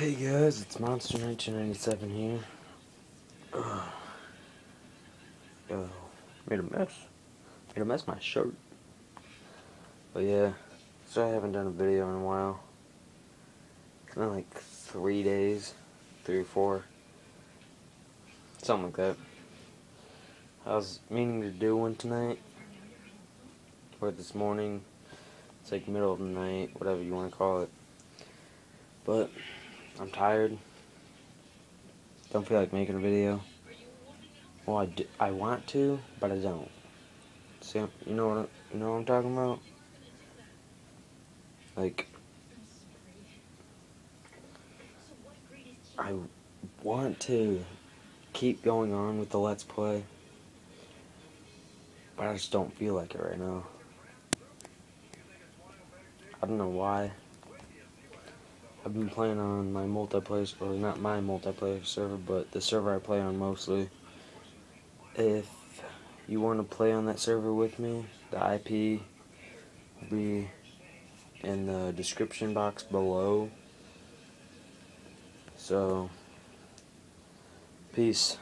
Hey guys, it's Monster 1997 here. Ugh. Oh, made a mess. Made a mess my shirt. But yeah, so I haven't done a video in a while. It's been like three days, three or four, something like that. I was meaning to do one tonight, or this morning. It's like middle of the night, whatever you want to call it. But I'm tired. Don't feel like making a video. Well, I, do, I want to, but I don't. See, you know what you know what I'm talking about? Like, I want to keep going on with the Let's Play, but I just don't feel like it right now. I don't know why. I've been playing on my multiplayer, or not my multiplayer server, but the server I play on mostly. If you want to play on that server with me, the IP will be in the description box below. So, peace.